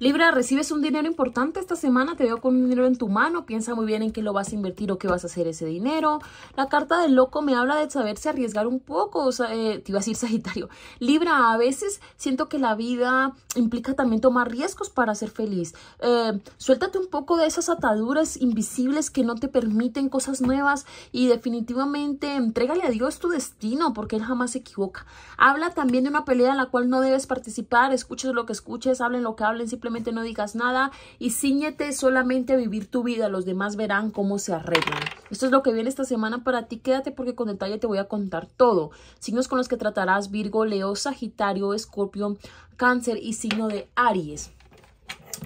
Libra, recibes un dinero importante esta semana, te veo con un dinero en tu mano, piensa muy bien en qué lo vas a invertir o qué vas a hacer ese dinero. La carta del loco me habla de saberse arriesgar un poco, o sea, eh, te iba a decir Sagitario. Libra, a veces siento que la vida implica también tomar riesgos para ser feliz. Eh, suéltate un poco de esas ataduras invisibles que no te permiten cosas nuevas y definitivamente entrégale a Dios tu destino porque Él jamás se equivoca. Habla también de una pelea en la cual no debes participar, escuches lo que escuches, hablen lo que hablen, simplemente no digas nada y ciñete solamente a vivir tu vida. Los demás verán cómo se arreglan. Esto es lo que viene esta semana para ti. Quédate porque con detalle te voy a contar todo. Signos con los que tratarás Virgo, Leo, Sagitario, Escorpio, Cáncer y signo de Aries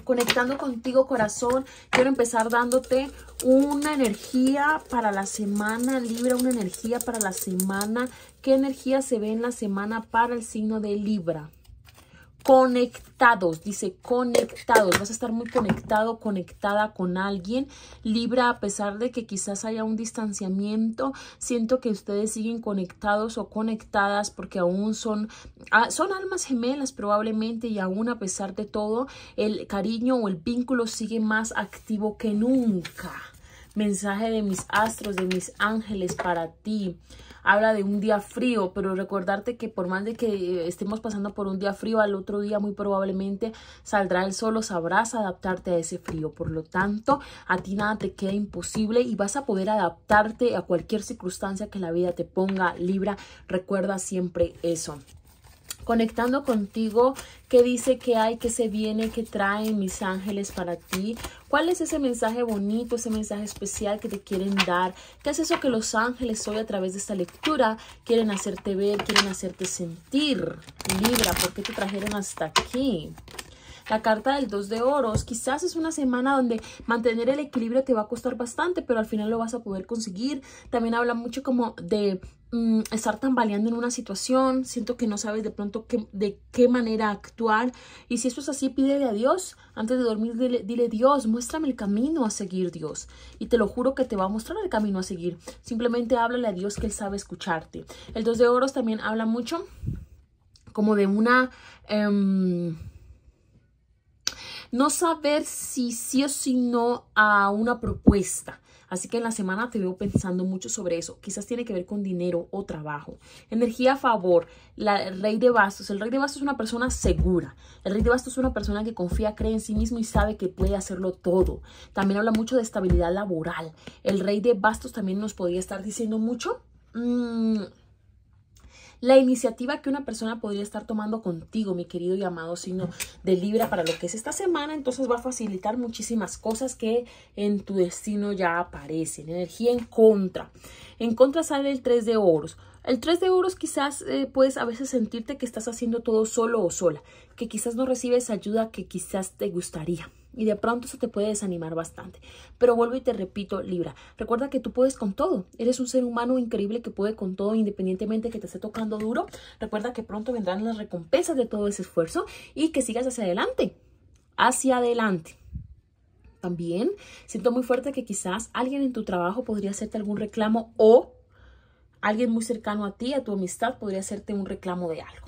conectando contigo corazón, quiero empezar dándote una energía para la semana, Libra, una energía para la semana. ¿Qué energía se ve en la semana para el signo de Libra? Conectados, dice conectados, vas a estar muy conectado, conectada con alguien, Libra, a pesar de que quizás haya un distanciamiento, siento que ustedes siguen conectados o conectadas porque aún son, ah, son almas gemelas probablemente y aún a pesar de todo, el cariño o el vínculo sigue más activo que nunca. Mensaje de mis astros, de mis ángeles para ti habla de un día frío, pero recordarte que por más de que estemos pasando por un día frío, al otro día muy probablemente saldrá el sol, sabrás adaptarte a ese frío. Por lo tanto, a ti nada te queda imposible y vas a poder adaptarte a cualquier circunstancia que la vida te ponga. Libra, recuerda siempre eso conectando contigo, qué dice que hay, que se viene, que traen mis ángeles para ti. ¿Cuál es ese mensaje bonito, ese mensaje especial que te quieren dar? ¿Qué es eso que los ángeles hoy a través de esta lectura quieren hacerte ver, quieren hacerte sentir? Libra, ¿por qué te trajeron hasta aquí? La carta del 2 de oros, quizás es una semana donde mantener el equilibrio te va a costar bastante, pero al final lo vas a poder conseguir. También habla mucho como de mm, estar tambaleando en una situación, siento que no sabes de pronto de qué manera actuar. Y si eso es así, pídele a Dios. Antes de dormir, dile, dile, Dios, muéstrame el camino a seguir, Dios. Y te lo juro que te va a mostrar el camino a seguir. Simplemente háblale a Dios que Él sabe escucharte. El 2 de oros también habla mucho como de una... Em, no saber si sí o si no a una propuesta. Así que en la semana te veo pensando mucho sobre eso. Quizás tiene que ver con dinero o trabajo. Energía a favor. La, el rey de bastos. El rey de bastos es una persona segura. El rey de bastos es una persona que confía, cree en sí mismo y sabe que puede hacerlo todo. También habla mucho de estabilidad laboral. El rey de bastos también nos podría estar diciendo mucho. Mmm, la iniciativa que una persona podría estar tomando contigo, mi querido y amado signo de Libra, para lo que es esta semana, entonces va a facilitar muchísimas cosas que en tu destino ya aparecen. Energía en contra. En contra sale el 3 de oros. El 3 de oros quizás eh, puedes a veces sentirte que estás haciendo todo solo o sola, que quizás no recibes ayuda que quizás te gustaría y de pronto eso te puede desanimar bastante. Pero vuelvo y te repito, Libra, recuerda que tú puedes con todo. Eres un ser humano increíble que puede con todo independientemente que te esté tocando duro. Recuerda que pronto vendrán las recompensas de todo ese esfuerzo y que sigas hacia adelante. Hacia adelante. También siento muy fuerte que quizás alguien en tu trabajo podría hacerte algún reclamo o alguien muy cercano a ti, a tu amistad, podría hacerte un reclamo de algo.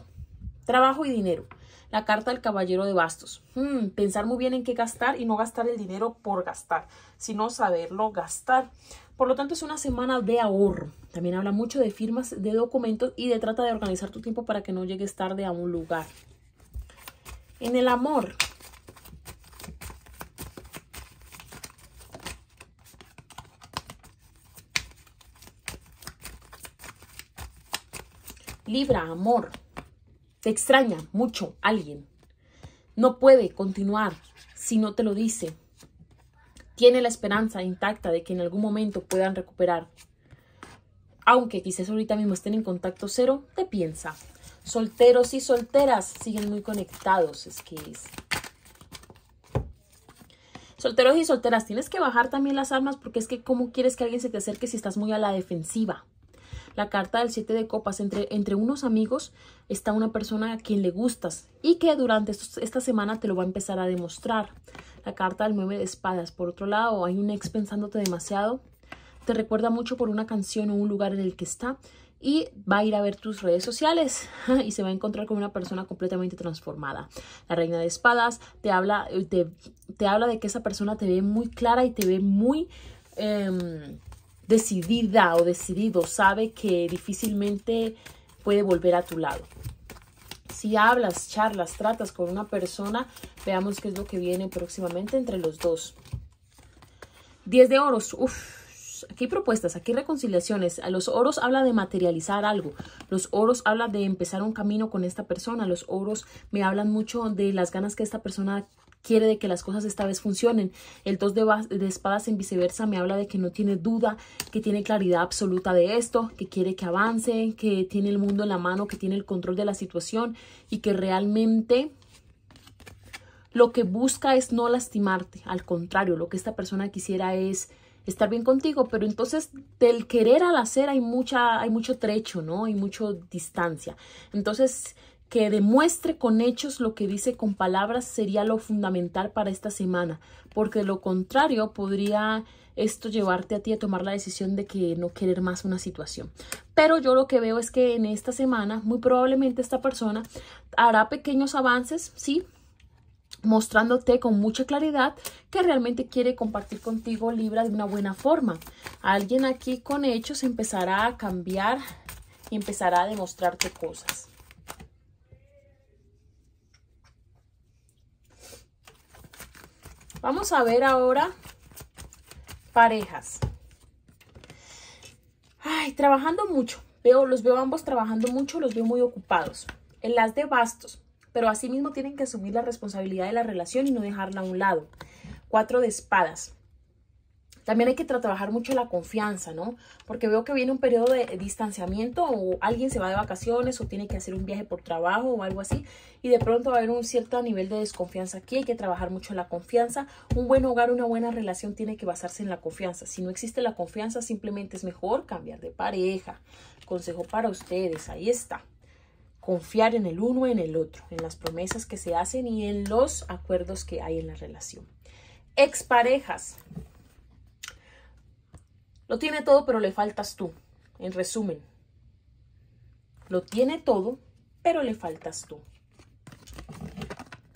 Trabajo y dinero. La carta del caballero de bastos. Hmm, pensar muy bien en qué gastar y no gastar el dinero por gastar, sino saberlo gastar. Por lo tanto, es una semana de ahorro. También habla mucho de firmas de documentos y de trata de organizar tu tiempo para que no llegues tarde a un lugar. En el amor. Libra, amor. Te extraña mucho alguien. No puede continuar si no te lo dice. Tiene la esperanza intacta de que en algún momento puedan recuperar. Aunque quizás ahorita mismo estén en contacto cero, te piensa. Solteros y solteras siguen muy conectados. Es que es. Solteros y solteras, tienes que bajar también las armas porque es que cómo quieres que alguien se te acerque si estás muy a la defensiva la carta del 7 de copas. Entre, entre unos amigos está una persona a quien le gustas y que durante esta semana te lo va a empezar a demostrar. La carta del 9 de espadas. Por otro lado, hay un ex pensándote demasiado. Te recuerda mucho por una canción o un lugar en el que está. y va a ir a ver tus redes sociales y se va a encontrar con una persona completamente transformada. La reina de espadas te habla, te, te habla de que esa persona te ve muy clara y te ve muy em, decidida o decidido, sabe que difícilmente puede volver a tu lado. Si hablas, charlas, tratas con una persona, veamos qué es lo que viene próximamente entre los dos. 10 de oros. Uf, aquí propuestas, aquí hay reconciliaciones. Los oros habla de materializar algo. Los oros habla de empezar un camino con esta persona. Los oros me hablan mucho de las ganas que esta persona quiere de que las cosas esta vez funcionen. El dos de, de, espadas en viceversa me habla de que no tiene duda, que tiene claridad absoluta de esto, que quiere que avance, que tiene el mundo en la mano, que tiene el control de la situación y que realmente lo que busca es no lastimarte. Al contrario, lo que esta persona quisiera es estar bien contigo, pero entonces del querer al hacer hay mucha, hay mucho trecho, ¿no? Hay mucha distancia. Entonces, que demuestre con hechos lo que dice con palabras sería lo fundamental para esta semana, porque de lo contrario podría esto llevarte a ti a tomar la decisión de que no querer más una situación. Pero yo lo que veo es que en esta semana muy probablemente esta persona hará pequeños avances, sí, mostrándote con mucha claridad que realmente quiere compartir contigo Libra de una buena forma. Alguien aquí con hechos empezará a cambiar y empezará a demostrarte cosas. Vamos a ver ahora parejas. Ay, trabajando mucho. Veo, los veo ambos trabajando mucho, los veo muy ocupados. En las de bastos, pero asimismo tienen que asumir la responsabilidad de la relación y no dejarla a un lado. Cuatro de espadas. También hay que trabajar mucho la confianza, ¿no? Porque veo que viene un periodo de distanciamiento o alguien se va de vacaciones o tiene que hacer un viaje por trabajo o algo así y de pronto va a haber un cierto nivel de desconfianza aquí. Hay que trabajar mucho la confianza. Un buen hogar, una buena relación tiene que basarse en la confianza. Si no existe la confianza, simplemente es mejor cambiar de pareja. Consejo para ustedes, ahí está. Confiar en el uno en el otro, en las promesas que se hacen y en los acuerdos que hay en la relación. Exparejas. Lo tiene todo, pero le faltas tú. En resumen, lo tiene todo, pero le faltas tú.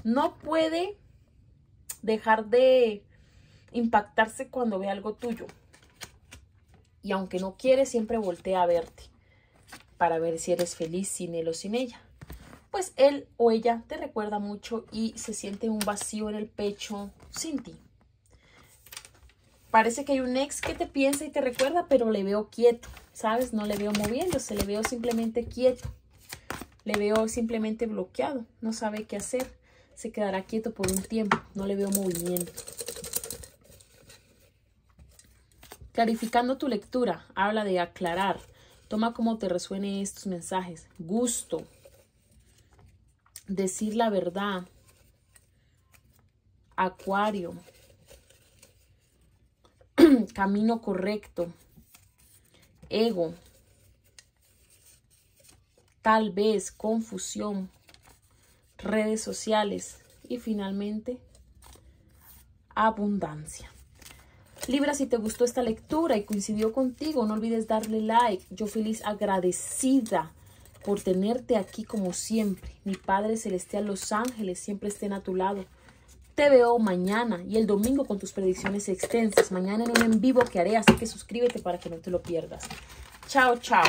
No puede dejar de impactarse cuando ve algo tuyo. Y aunque no quiere, siempre voltea a verte para ver si eres feliz sin él o sin ella. Pues él o ella te recuerda mucho y se siente un vacío en el pecho sin ti. Parece que hay un ex que te piensa y te recuerda, pero le veo quieto, ¿sabes? No le veo moviéndose, le veo simplemente quieto. Le veo simplemente bloqueado, no sabe qué hacer. Se quedará quieto por un tiempo, no le veo movimiento. Clarificando tu lectura, habla de aclarar. Toma como te resuenen estos mensajes. Gusto. Decir la verdad. Acuario camino correcto, ego, tal vez confusión, redes sociales y finalmente abundancia. Libra, si te gustó esta lectura y coincidió contigo, no olvides darle like. Yo feliz agradecida por tenerte aquí como siempre. Mi Padre Celestial, los ángeles siempre estén a tu lado. Te veo mañana y el domingo con tus predicciones extensas. Mañana en un en vivo que haré, así que suscríbete para que no te lo pierdas. Chao, chao.